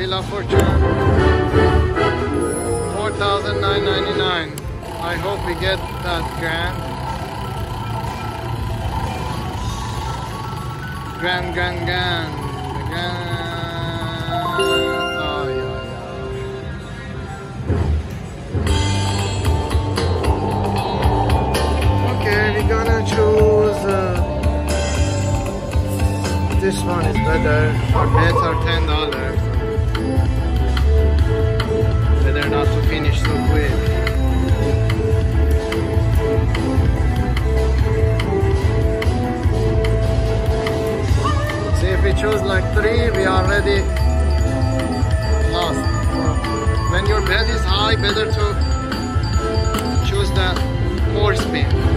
Villa of Fortune. 4999 I hope we get that grand. Grand, grand, grand. grand. Oh, yeah, yeah. Okay, we're gonna choose. Uh, this one is better for better $10. If we choose like three, we already lost. When your bed is high, better to choose the four spin.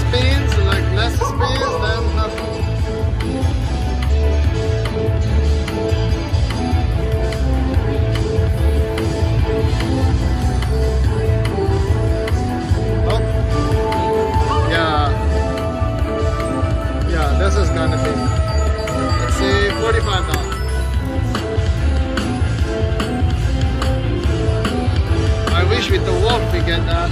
Spins, like less spins, then nothing. Oh. Yeah. Yeah, this is gonna be. Let's see, forty-five dollars. I wish with the walk we get that.